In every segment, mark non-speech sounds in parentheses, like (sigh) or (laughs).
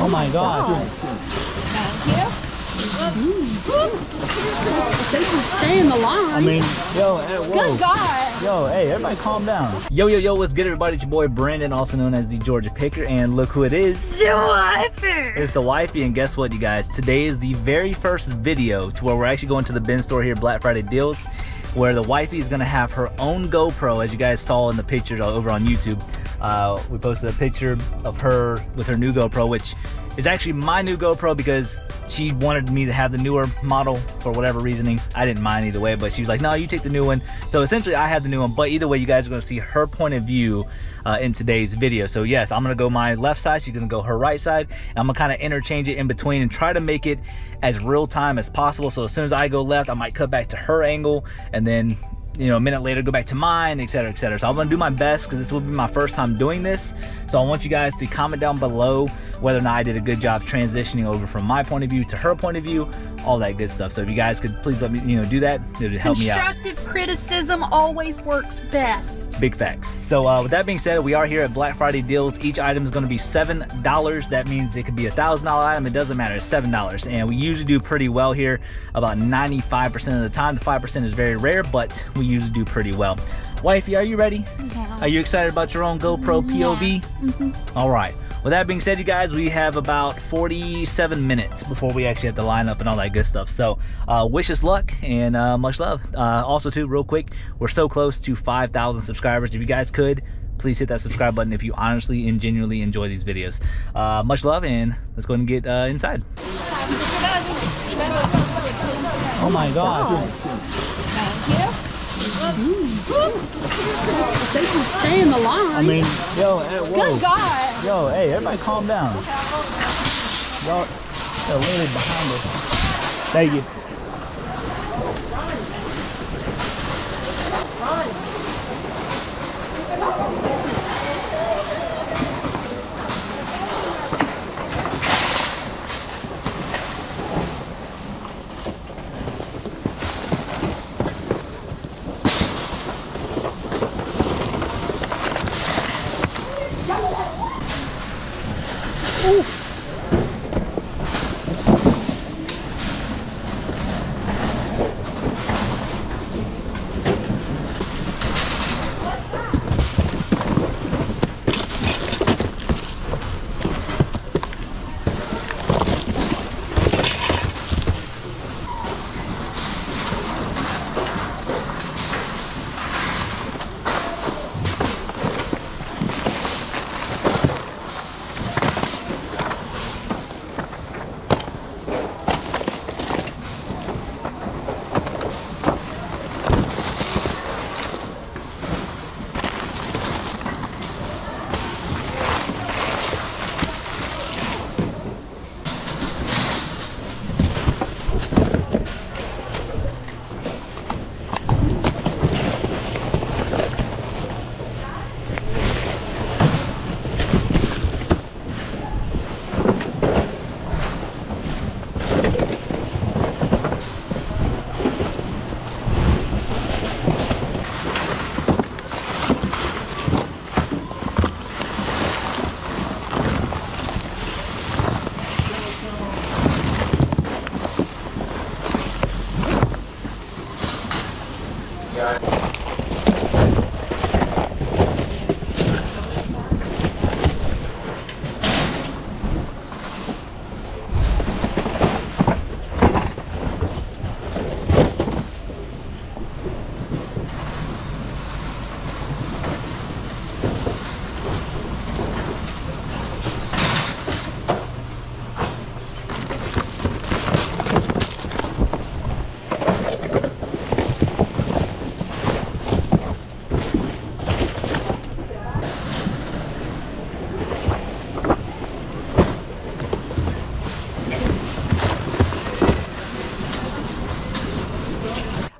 Oh my god. They can stay in the line. I mean, yo, hey, whoa. Good God. Yo, hey, everybody calm down. Yo, yo, yo, what's good, everybody? It's your boy Brandon, also known as the Georgia Picker, and look who it is. It's the wifey, and guess what, you guys? Today is the very first video to where we're actually going to the bin store here, Black Friday Deals, where the wifey is gonna have her own GoPro, as you guys saw in the pictures over on YouTube. Uh, we posted a picture of her with her new GoPro, which is actually my new GoPro because she wanted me to have the newer model for whatever reasoning. I didn't mind either way, but she was like, no, you take the new one. So essentially I have the new one, but either way, you guys are gonna see her point of view uh, in today's video. So yes, I'm gonna go my left side, she's gonna go her right side. And I'm gonna kind of interchange it in between and try to make it as real time as possible. So as soon as I go left, I might cut back to her angle and then you know, a minute later go back to mine, etc., etc. So I'm gonna do my best because this will be my first time doing this. So I want you guys to comment down below whether or not I did a good job transitioning over from my point of view to her point of view, all that good stuff. So if you guys could please let me, you know, do that, it would help me out. Constructive criticism always works best. Big facts. So uh, with that being said, we are here at Black Friday deals. Each item is going to be seven dollars. That means it could be a thousand dollar item. It doesn't matter. It's seven dollars, and we usually do pretty well here. About 95% of the time. The five percent is very rare, but we usually do pretty well. Wifey, are you ready? Yeah. Are you excited about your own GoPro POV? Mm-hmm. All right. With that being said, you guys, we have about 47 minutes before we actually have to line up and all that good stuff. So, uh, wish us luck and uh, much love. Uh, also, too, real quick, we're so close to 5,000 subscribers. If you guys could, please hit that subscribe button if you honestly and genuinely enjoy these videos. Uh, much love, and let's go ahead and get uh, inside. Oh my god. They can stay in the line. I mean, yo, hey, whoa. Good God. Yo, hey, everybody calm down. Y'all are literally behind us. Thank you.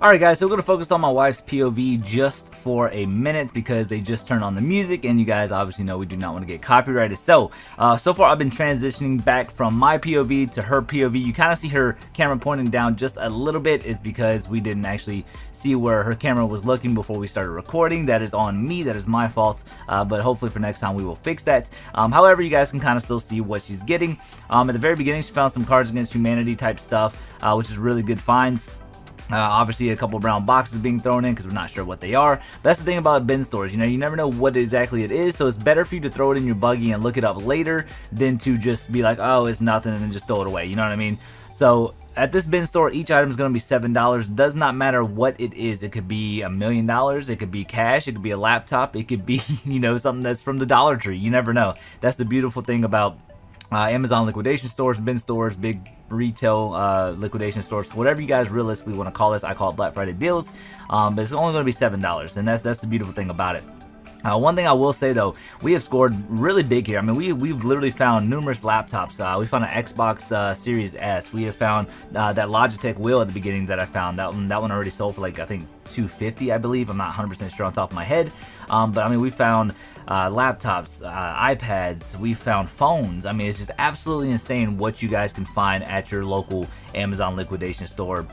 Alright guys, so we're going to focus on my wife's POV just for a minute because they just turned on the music and you guys obviously know we do not want to get copyrighted. So, uh, so far I've been transitioning back from my POV to her POV. You kind of see her camera pointing down just a little bit is because we didn't actually see where her camera was looking before we started recording. That is on me, that is my fault, uh, but hopefully for next time we will fix that. Um, however, you guys can kind of still see what she's getting. Um, at the very beginning she found some Cards Against Humanity type stuff, uh, which is really good finds. Uh, obviously, a couple brown boxes being thrown in because we're not sure what they are. But that's the thing about bin stores. You know, you never know what exactly it is, so it's better for you to throw it in your buggy and look it up later than to just be like, oh, it's nothing, and then just throw it away. You know what I mean? So at this bin store, each item is going to be $7. Does not matter what it is. It could be a million dollars. It could be cash. It could be a laptop. It could be, (laughs) you know, something that's from the Dollar Tree. You never know. That's the beautiful thing about uh, Amazon liquidation stores, bin stores, big retail uh, liquidation stores, whatever you guys realistically want to call this. I call it Black Friday deals, um, but it's only going to be seven dollars, and that's that's the beautiful thing about it. Uh, one thing I will say though, we have scored really big here. I mean, we we've literally found numerous laptops. Uh, we found an Xbox uh, Series S. We have found uh, that Logitech wheel at the beginning that I found. That one that one already sold for like I think 250, I believe. I'm not 100% sure on top of my head, um, but I mean, we found uh, laptops, uh, iPads, we found phones. I mean, it's just absolutely insane what you guys can find at your local Amazon liquidation store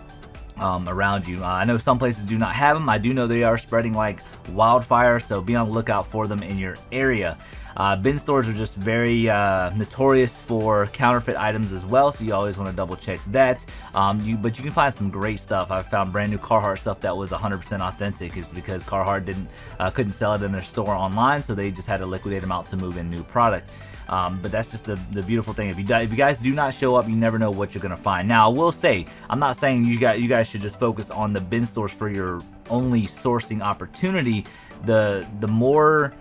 um, around you. Uh, I know some places do not have them. I do know they are spreading like wildfire, so be on the lookout for them in your area. Uh, bin stores are just very uh, notorious for counterfeit items as well, so you always want to double check that. Um, you, but you can find some great stuff. I found brand new Carhartt stuff that was 100% authentic. It's because Carhartt didn't uh, couldn't sell it in their store online, so they just had to liquidate them out to move in new product. Um, but that's just the, the beautiful thing. If you if you guys do not show up, you never know what you're gonna find. Now, I will say, I'm not saying you guys you guys should just focus on the bin stores for your only sourcing opportunity. The the more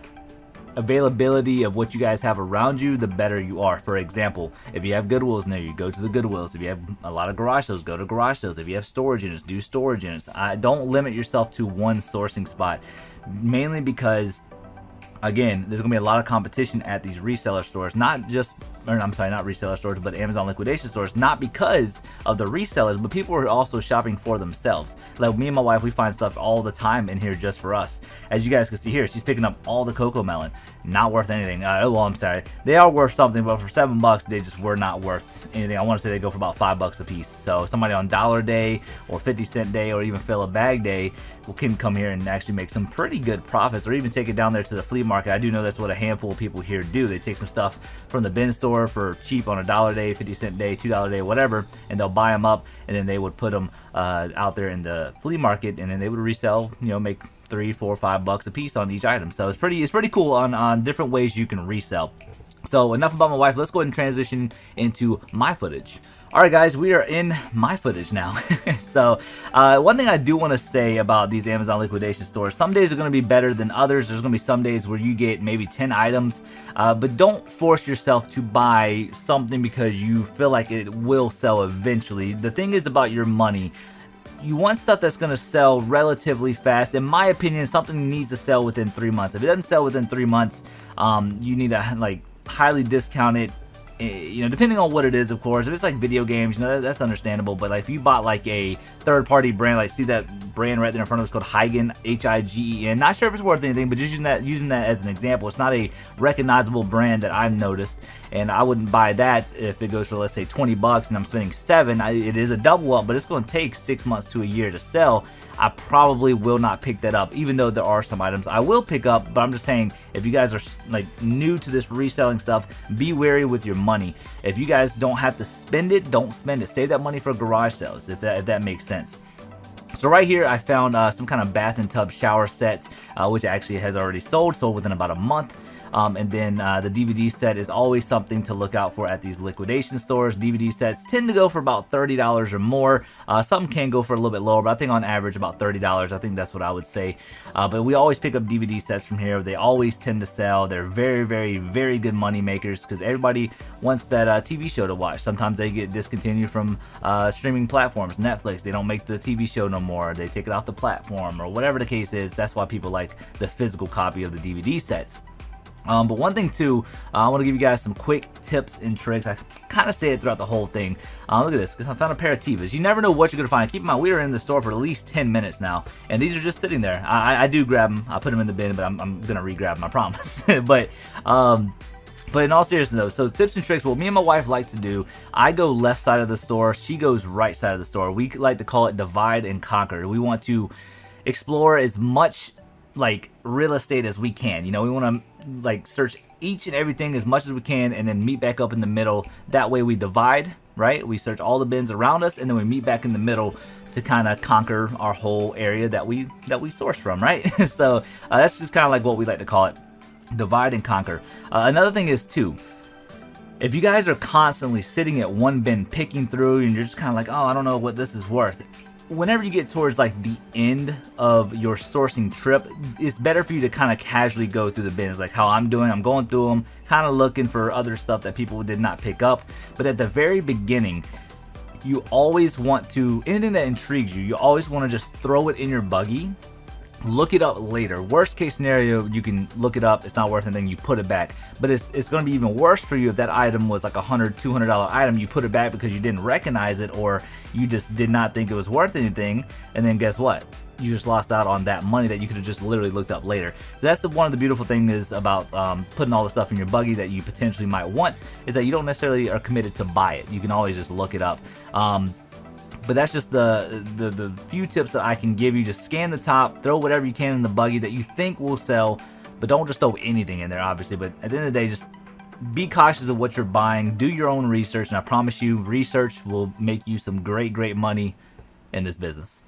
availability of what you guys have around you, the better you are. For example, if you have Goodwills near you, go to the Goodwills. If you have a lot of garage sales, go to garage sales. If you have storage units, do storage units. I don't limit yourself to one sourcing spot, mainly because again, there's gonna be a lot of competition at these reseller stores, not just, or I'm sorry, not reseller stores, but Amazon liquidation stores, not because of the resellers, but people are also shopping for themselves. Like me and my wife, we find stuff all the time in here just for us. As you guys can see here, she's picking up all the CoComelon, Not worth anything. Uh, well, I'm sorry. They are worth something, but for seven bucks, they just were not worth anything. I want to say they go for about five bucks a piece. So somebody on dollar day or 50 cent day or even fill a bag day can come here and actually make some pretty good profits or even take it down there to the flea market. I do know that's what a handful of people here do. They take some stuff from the bin store for cheap on a dollar day, 50 cent day, two dollar day, whatever, and they'll buy them up and then they would put them uh, out there in the flea market and then they would resell, you know, make three, four, five bucks a piece on each item. So it's pretty, it's pretty cool on, on different ways you can resell. So enough about my wife. Let's go ahead and transition into my footage. Alright guys, we are in my footage now. (laughs) so, uh, one thing I do want to say about these Amazon liquidation stores, some days are going to be better than others. There's going to be some days where you get maybe 10 items, uh, but don't force yourself to buy something because you feel like it will sell eventually. The thing is about your money, you want stuff that's going to sell relatively fast. In my opinion, something needs to sell within three months. If it doesn't sell within three months, um, you need to like highly discount it Eh, you know, depending on what it is, of course. If it's like video games, you know, that's understandable. But like if you bought like a third-party brand, like see that brand right there in front of us called Higen, H-I-G-E-N. Not sure if it's worth anything, but just using that using that as an example. It's not a recognizable brand that I've noticed, and I wouldn't buy that if it goes for let's say 20 bucks and I'm spending seven. I, it is a double up, but it's going to take six months to a year to sell. I probably will not pick that up, even though there are some items I will pick up. But I'm just saying, if you guys are like new to this reselling stuff, be wary with your money. If you guys don't have to spend it, don't spend it. Save that money for garage sales, if that, if that makes sense. So right here, I found uh, some kind of bath and tub shower set, uh, which actually has already sold, sold within about a month. Um, and then uh, the DVD set is always something to look out for at these liquidation stores. DVD sets tend to go for about $30 or more. Uh, some can go for a little bit lower, but I think on average about $30. I think that's what I would say. Uh, but we always pick up DVD sets from here. They always tend to sell. They're very, very, very good money makers because everybody wants that uh, TV show to watch. Sometimes they get discontinued from uh, streaming platforms, Netflix. They don't make the TV show no more. They take it off the platform or whatever the case is. That's why people like the physical copy of the DVD sets. Um, but one thing too, uh, I want to give you guys some quick tips and tricks. I kind of say it throughout the whole thing. Uh, look at this, I found a pair of Tevas. You never know what you're going to find. Keep in mind, we were in the store for at least 10 minutes now, and these are just sitting there. I, I do grab them, I put them in the bin, but I'm, I'm going to re-grab them, I promise. (laughs) but, um, but in all seriousness though, so tips and tricks, what me and my wife like to do, I go left side of the store, she goes right side of the store. We like to call it divide and conquer. We want to explore as much like real estate as we can. You know, we want to like search each and everything as much as we can and then meet back up in the middle. That way we divide, right? We search all the bins around us and then we meet back in the middle to kind of conquer our whole area that we that we source from, right? (laughs) so uh, that's just kind of like what we like to call it, divide and conquer. Uh, another thing is too, if you guys are constantly sitting at one bin picking through and you're just kind of like, oh, I don't know what this is worth, whenever you get towards like the end of your sourcing trip, it's better for you to kind of casually go through the bins, like how I'm doing. I'm going through them, kind of looking for other stuff that people did not pick up. But at the very beginning, you always want to, anything that intrigues you, you always want to just throw it in your buggy look it up later. Worst case scenario, you can look it up. It's not worth anything. You put it back. But it's, it's going to be even worse for you if that item was like a $100, $200 item. You put it back because you didn't recognize it or you just did not think it was worth anything. And then guess what? You just lost out on that money that you could have just literally looked up later. So that's the one of the beautiful things about um, putting all the stuff in your buggy that you potentially might want is that you don't necessarily are committed to buy it. You can always just look it up. Um, but that's just the, the, the few tips that I can give you. Just scan the top, throw whatever you can in the buggy that you think will sell, but don't just throw anything in there, obviously. But at the end of the day, just be cautious of what you're buying. Do your own research, and I promise you, research will make you some great, great money in this business.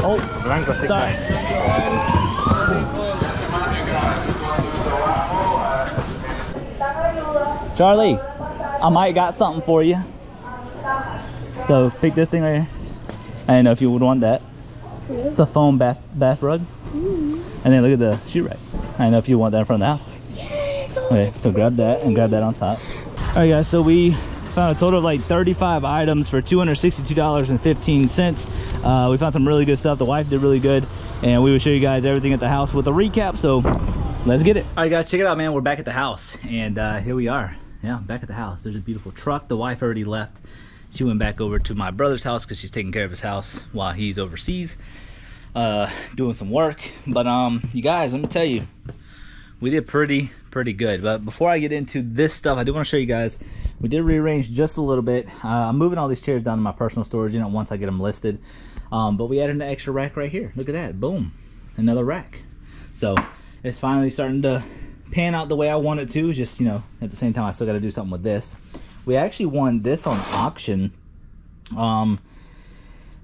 Oh, blanco. Charlie, I might got something for you. So pick this thing right here. I didn't know if you would want that. It's a foam bath bath rug. Mm-hmm. And then look at the shoe rack. I don't know if you want that in front of the house. Okay, so grab that and grab that on top. All right, guys, so we found a total of like 35 items for $262.15. Uh, we found some really good stuff. The wife did really good, and we will show you guys everything at the house with a recap, so let's get it. All right, guys, check it out, man. We're back at the house, and uh, here we are. Yeah, back at the house. There's a beautiful truck. The wife already left. She went back over to my brother's house because she's taking care of his house while he's overseas uh, doing some work. But um, you guys, let me tell you, we did pretty pretty good. But before i get into this stuff i do want to show you guys we did rearrange just a little bit. Uh, i'm moving all these chairs down to my personal storage unit once i get them listed. Um, but we added an extra rack right here. Look at that boom another rack. So it's finally starting to pan out the way i want it to just you know at the same time i still got to do something with this. We actually won this on auction. Um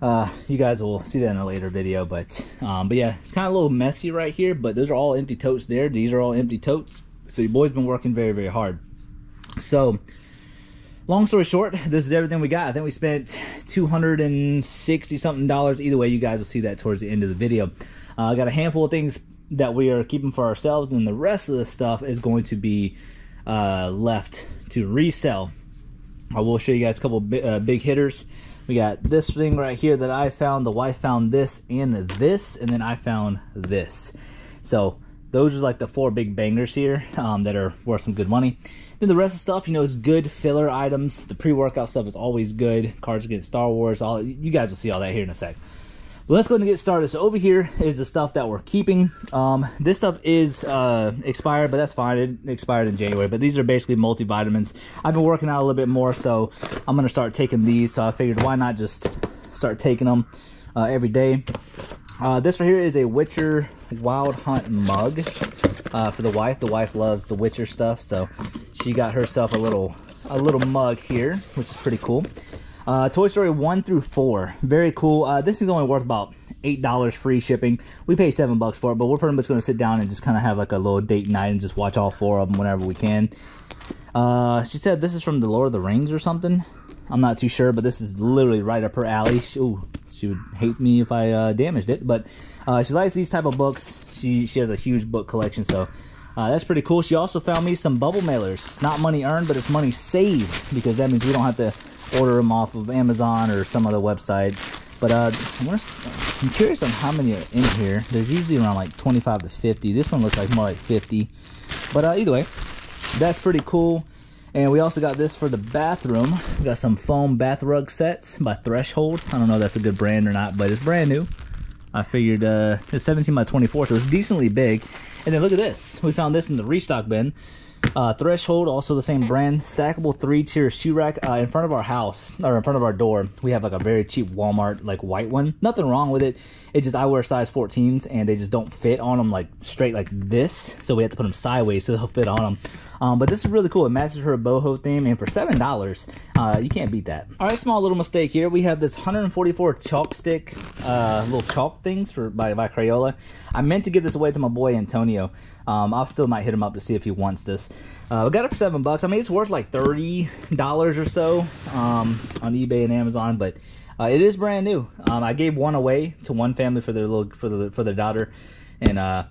uh, you guys will see that in a later video, but um, but yeah, it's kind of a little messy right here, but those are all empty totes there. These are all empty totes. So your boy's been working very, very hard. So long story short, this is everything we got. I think we spent 260 something dollars. Either way, you guys will see that towards the end of the video. Uh, I got a handful of things that we are keeping for ourselves, and the rest of the stuff is going to be uh, left to resell. I will show you guys a couple uh, big hitters. We got this thing right here that I found. The wife found this and this, and then I found this. So those are like the four big bangers here um, that are worth some good money. Then the rest of stuff, you know, is good filler items. The pre-workout stuff is always good. Cards Against Star Wars, all you guys will see all that here in a sec. But let's go and get started. So over here is the stuff that we're keeping. Um, this stuff is uh, expired, but that's fine. It expired in January. But these are basically multivitamins. I've been working out a little bit more, so I'm going to start taking these. So I figured why not just start taking them uh, every day. Uh, this right here is a Witcher Wild Hunt mug uh, for the wife. The wife loves the Witcher stuff, so she got herself a little a little mug here, which is pretty cool. Uh, Toy Story 1 through 4. Very cool. Uh, this is only worth about $8 free shipping. We pay 7 bucks for it, but we're pretty much going to sit down and just kind of have like a little date night and just watch all four of them whenever we can. Uh, she said this is from The Lord of the Rings or something. I'm not too sure, but this is literally right up her alley. She, ooh, she would hate me if I uh, damaged it. But uh, she likes these type of books. She she has a huge book collection, so uh, that's pretty cool. She also found me some bubble mailers. It's not money earned, but it's money saved because that means we don't have to order them off of Amazon or some other website. But uh, I'm curious on how many are in here. There's usually around like 25 to 50. This one looks like more like 50. But uh, either way, that's pretty cool. And we also got this for the bathroom. We got some foam bath rug sets by Threshold. I don't know if that's a good brand or not, but it's brand new. I figured uh, it's 17 by 24, so it's decently big. And then look at this. We found this in the restock bin. Uh, Threshold, also the same brand, stackable three-tier shoe rack uh, in front of our house, or in front of our door. We have like a very cheap Walmart, like white one. Nothing wrong with it. It just, I wear size 14s and they just don't fit on them like straight like this. So we have to put them sideways so they'll fit on them. Um, but this is really cool. It matches her boho theme, and for seven dollars, uh, you can't beat that. All right, small little mistake here. We have this 144 chalk stick, uh, little chalk things for by, by Crayola. I meant to give this away to my boy Antonio. Um, I still might hit him up to see if he wants this. Uh, we got it for seven bucks. I mean, it's worth like thirty dollars or so um, on eBay and Amazon, but uh, it is brand new. Um, I gave one away to one family for their little for the for their daughter, and uh,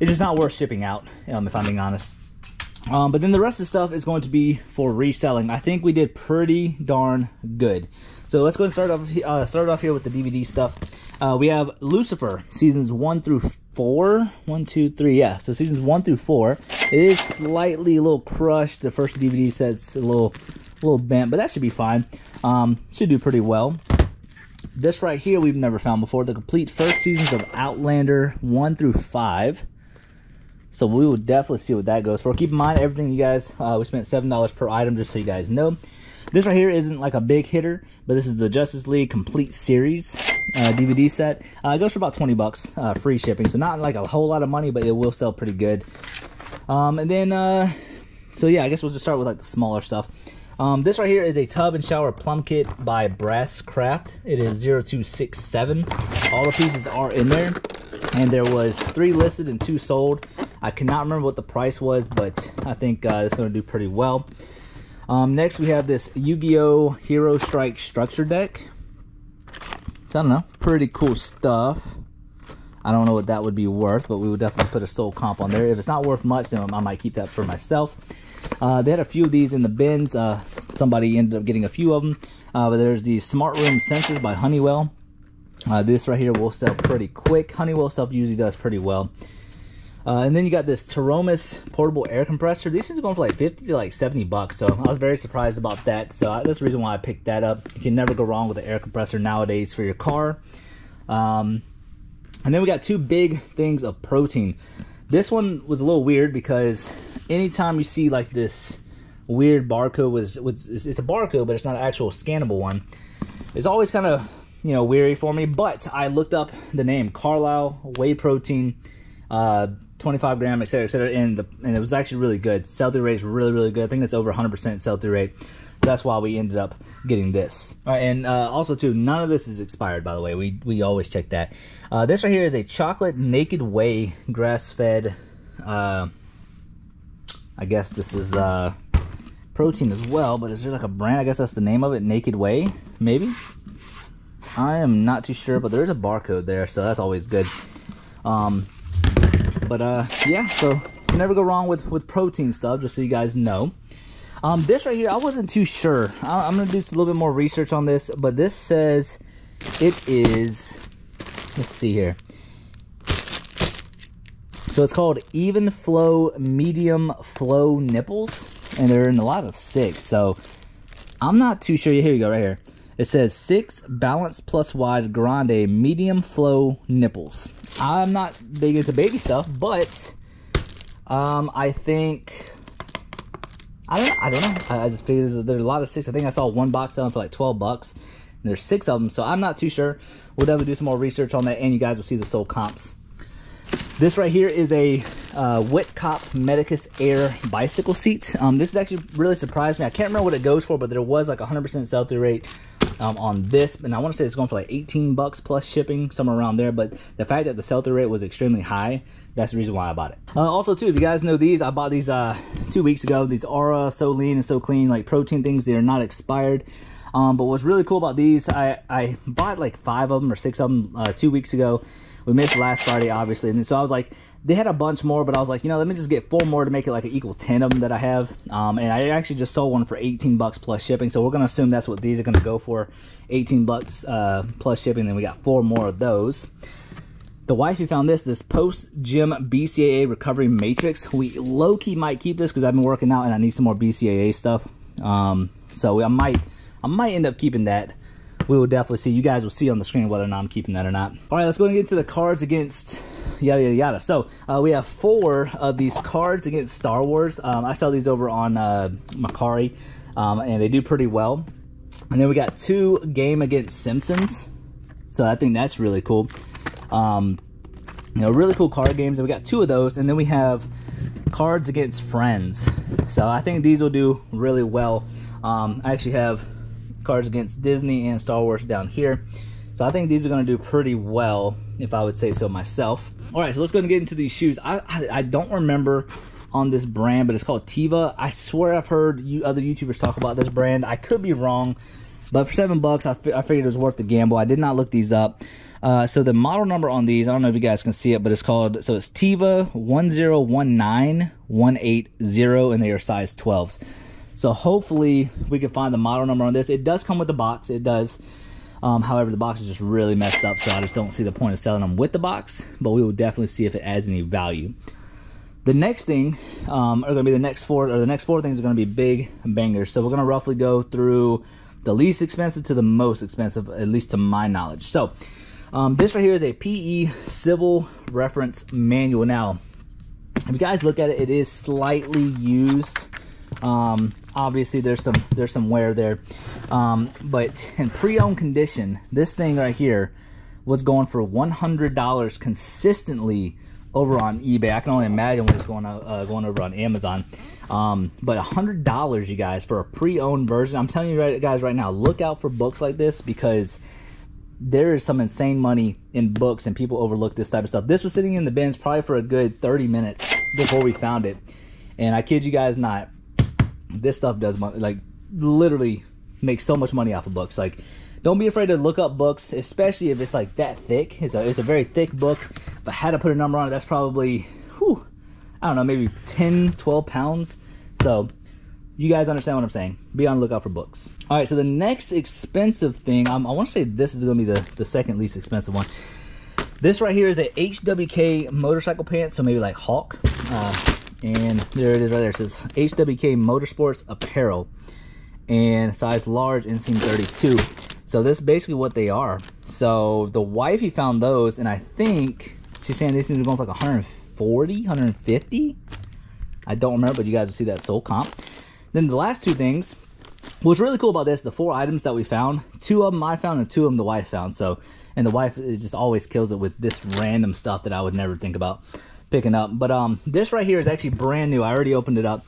it's just not worth shipping out. Um, if I'm being honest. Um, but then the rest of the stuff is going to be for reselling. I think we did pretty darn good. So let's go and start off, uh, start off here with the DVD stuff. Uh, we have Lucifer, seasons 1 through 4. 1, 2, 3, yeah. So seasons 1 through 4. It is slightly a little crushed. The first DVD says a little, a little bent, but that should be fine. Um, should do pretty well. This right here we've never found before. The complete first seasons of Outlander 1 through 5. So we will definitely see what that goes for. Keep in mind, everything you guys, uh, we spent $7 per item just so you guys know. This right here isn't like a big hitter, but this is the Justice League Complete Series uh, DVD set. Uh, it goes for about 20 bucks, uh, free shipping. So not like a whole lot of money, but it will sell pretty good. Um, and then, uh, so yeah, I guess we'll just start with like the smaller stuff. Um, this right here is a tub and shower plum kit by Brass Craft. It is 0267. All the pieces are in there. And there was three listed and two sold. I cannot remember what the price was, but I think uh, it's going to do pretty well. Um, next, we have this Yu-Gi-Oh! Hero Strike Structure Deck. So, I don't know. Pretty cool stuff. I don't know what that would be worth, but we would definitely put a soul comp on there. If it's not worth much, then I might keep that for myself. Uh, they had a few of these in the bins. Uh, somebody ended up getting a few of them. Uh, but there's the Smart Room Sensors by Honeywell. Uh, this right here will sell pretty quick. Honeywell stuff usually does pretty well. Uh, and then you got this Taromis portable air compressor. These things are going for like 50 to like 70 bucks. So I was very surprised about that. So that's the reason why I picked that up. You can never go wrong with an air compressor nowadays for your car. Um, and then we got two big things of protein. This one was a little weird because anytime you see like this weird barcode was, was it's a barcode, but it's not an actual scannable one. It's always kind of you know weary for me. But I looked up the name Carlisle Whey Protein. Uh, 25 gram, et cetera, et cetera. And, the, and it was actually really good. Sell-through rate is really, really good. I think it's over 100% sell-through rate. That's why we ended up getting this. All right, and uh, also too, none of this is expired, by the way. We we always check that. Uh, this right here is a chocolate naked whey grass-fed. Uh, I guess this is uh, protein as well, but is there like a brand? I guess that's the name of it, Naked Whey, maybe. I am not too sure, but there is a barcode there, so that's always good. Um, but uh, yeah, so never go wrong with, with protein stuff, just so you guys know. Um, this right here, I wasn't too sure. I, am going to do a little bit more research on this, but this says it is, let's see here. So it's called Evenflo Medium Flow Nipples, and they're in a lot of six. So I'm not too sure. Here you go, right here. It says six balance plus wide grande medium flow nipples. I'm not big into baby stuff, but um, I think I don't know. I don't know. I, just figured there's a lot of six. I think I saw one box selling for like 12 bucks. There's six of them, so I'm not too sure. We'll definitely do some more research on that, and you guys will see the soul comps. This right here is a uh, Wittkop Medicus Air bicycle seat. Um, this is actually really surprised me. I can't remember what it goes for, but there was like 100% sell-through rate um, on this. And I want to say it's going for like 18 bucks plus shipping, somewhere around there. But the fact that the sell-through rate was extremely high, that's the reason why I bought it. Uh, also, too, if you guys know these, I bought these uh, two weeks ago. These Aura So Lean and So Clean, like protein things. They are not expired. Um, but what's really cool about these, I, I bought like five of them or six of them uh, two weeks ago. We missed last Friday, obviously. And so I was like, they had a bunch more, but I was like, you know, let me just get four more to make it like an equal 10 of them that I have. Um, and I actually just sold one for 18 bucks plus shipping. So we're going to assume that's what these are going to go for 18 bucks uh, plus shipping. Then we got four more of those. The wifey found this, this post-gym BCAA recovery matrix. We low-key might keep this because I've been working out and I need some more BCAA stuff. Um, so I might, I might end up keeping that we will definitely see. You guys will see on the screen whether or not I'm keeping that or not. All right, let's go and get into the cards against yada yada yada. So uh, we have four of these cards against Star Wars. Um, I sell these over on uh, Mercari, um, and they do pretty well. And then we got two game against Simpsons. So I think that's really cool. Um, you know, really cool card games. And we got two of those. And then we have cards against friends. So I think these will do really well. Um, I actually have cards against Disney and Star Wars down here. So I think these are going to do pretty well, if I would say so myself. All right, so let's go and get into these shoes. I, I, I don't remember on this brand, but it's called Teva. I swear I've heard you other YouTubers talk about this brand. I could be wrong, but for seven bucks, I, I figured it was worth the gamble. I did not look these up. Uh, so the model number on these, I don't know if you guys can see it, but it's called, so it's Teva 1019180, and they are size 12s. So hopefully we can find the model number on this. It does come with the box. It does. Um, however, the box is just really messed up, so I just don't see the point of selling them with the box, but we will definitely see if it adds any value. The next thing um, are going to be the next four, or the next four things are going to be big bangers. So we're going to roughly go through the least expensive to the most expensive, at least to my knowledge. So um, this right here is a PE Civil Reference Manual. Now, if you guys look at it, it is slightly used. Um, obviously there's some there's some wear there. Um, but (laughs) in pre-owned condition this thing right here was going for $100 consistently over on eBay. I can only imagine what it's going uh, going over on Amazon. Um, but $100 you guys for a pre-owned version. I'm telling you right, guys right now look out for books like this because there is some insane money in books and people overlook this type of stuff. This was sitting in the bins probably for a good 30 minutes before we found it. And I kid you guys not this stuff does money, like literally makes so much money off of books. Like, don't be afraid to look up books, especially if it's like that thick. It's a, it's a very thick book. If I had to put a number on it, that's probably, whew, I don't know, maybe 10, 12 pounds. So, you guys understand what I'm saying. Be on the lookout for books. All right, so the next expensive thing, um, I want to say this is going to be the, the second least expensive one. This right here is a HWK motorcycle pants, so maybe like Hawk. Uh, and there it is right there. It says HWK Motorsports Apparel and size large inseam 32. So this is basically what they are. So the wifey found those and I think she's saying these things are going for like 140, 150. I don't remember, but you guys will see that soul comp. Then the last two things, what's really cool about this, the four items that we found, two of them I found and two of them the wife found. So, and the wife just always kills it with this random stuff that I would never think about picking up. But um, this right here is actually brand new. I already opened it up.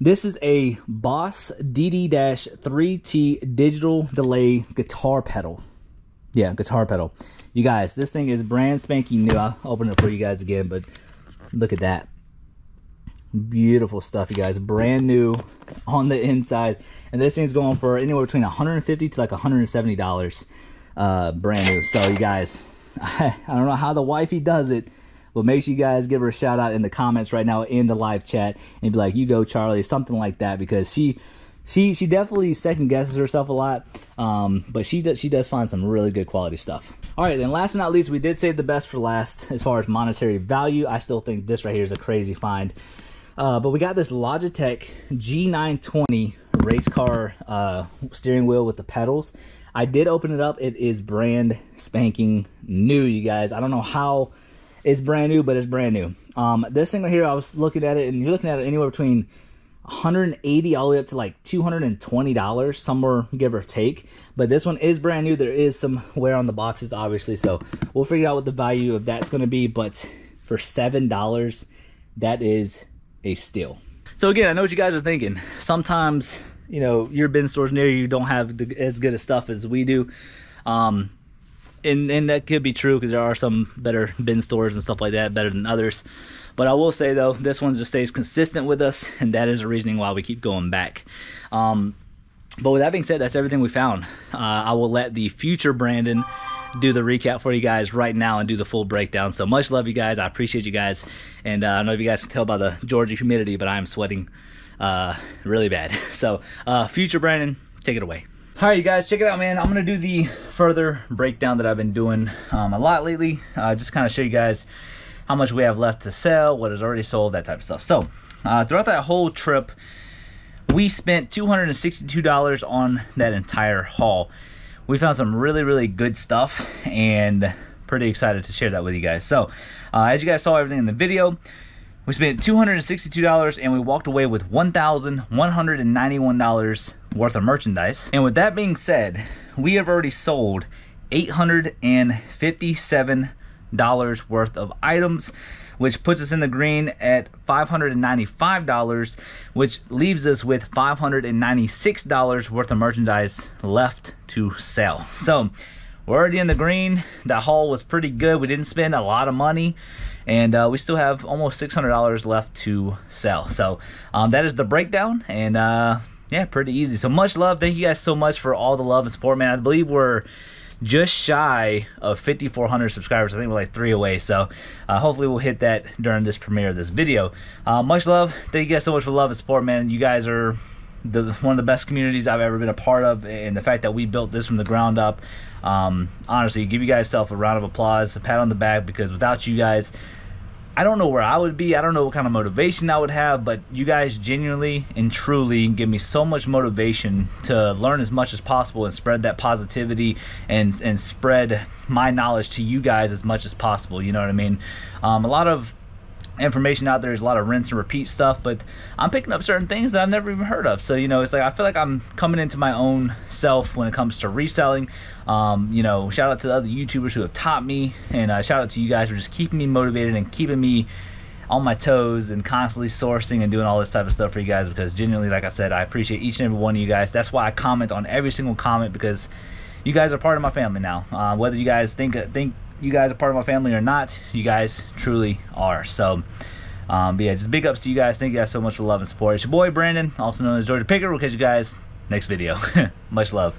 This is a Boss DD-3T digital delay guitar pedal. Yeah, guitar pedal. You guys, this thing is brand spanking new. I'll open it for you guys again, but look at that. Beautiful stuff, you guys. Brand new on the inside. And this thing's going for anywhere between 150 to like $170 uh, brand new. So, you guys, I, (laughs) I don't know how the wifey does it, well, make sure you guys give her a shout out in the comments right now in the live chat and be like, "You go, Charlie," something like that, because she she she definitely second guesses herself a lot, um, but she does she does find some really good quality stuff. All right, then last but not least, we did save the best for last as far as monetary value. I still think this right here is a crazy find, uh, but we got this Logitech G920 race car uh, steering wheel with the pedals. I did open it up. It is brand spanking new, you guys. I don't know how it's brand new, but it's brand new. Um, this thing right here, I was looking at it, and you're looking at it anywhere between 180 all the way up to like 220 dollars, somewhere give or take. But this one is brand new. There is some wear on the boxes, obviously, so we'll figure out what the value of that's going to be. But for seven dollars, that is a steal. So again, I know what you guys are thinking. Sometimes, you know, your bin stores near you don't have the, as good of stuff as we do. Um, and and that could be true because there are some better bin stores and stuff like that better than others but i will say though this one just stays consistent with us and that is the reasoning why we keep going back um, but with that being said, that's everything we found. Uh, I will let the future Brandon do the recap for you guys right now and do the full breakdown. So much love, you guys. I appreciate you guys. And uh, I know if you guys can tell by the Georgia humidity, but I'm sweating uh, really bad. (laughs) So, uh, future Brandon, take it away. All right, you guys, check it out, man. I'm gonna do the further breakdown that I've been doing um, a lot lately. Uh, just kind of show you guys how much we have left to sell, what is already sold, that type of stuff. So, uh, throughout that whole trip, we spent $262 on that entire haul. We found some really, really good stuff and pretty excited to share that with you guys. So, uh, as you guys saw everything in the video, we spent $262 and we walked away with $1,191 worth of merchandise. And with that being said, we have already sold $857 worth of items which puts us in the green at $595, which leaves us with $596 worth of merchandise left to sell. So we're already in the green. That haul was pretty good. We didn't spend a lot of money, and uh, we still have almost $600 left to sell. So um, that is the breakdown, and uh, yeah, pretty easy. So much love. Thank you guys so much for all the love and support, man. I believe we're just shy of 5,400 subscribers. I think we're like three away. So uh, hopefully we'll hit that during this premiere of this video. Uh, much love. Thank you guys so much for love and support, man. You guys are the one of the best communities I've ever been a part of, and the fact that we built this from the ground up. Um, honestly, give you guys self a round of applause, a pat on the back, because without you guys, I don't know where I would be. I don't know what kind of motivation I would have, but you guys genuinely and truly give me so much motivation to learn as much as possible and spread that positivity and and spread my knowledge to you guys as much as possible. You know what I mean? Um, a lot of information out there. There's a lot of rinse and repeat stuff, but I'm picking up certain things that I've never even heard of. So, you know, it's like I feel like I'm coming into my own self when it comes to reselling. Um, you know, shout out to the other YouTubers who have taught me, and uh, shout out to you guys for just keeping me motivated and keeping me on my toes and constantly sourcing and doing all this type of stuff for you guys because genuinely, like I said, I appreciate each and every one of you guys. That's why I comment on every single comment because you guys are part of my family now. Uh, whether you guys think think you guys are part of my family or not, you guys truly are. So, um, but yeah, just big ups to you guys. Thank you guys so much for love and support. It's your boy Brandon, also known as Georgia Picker. We'll catch you guys next video. (laughs) much love.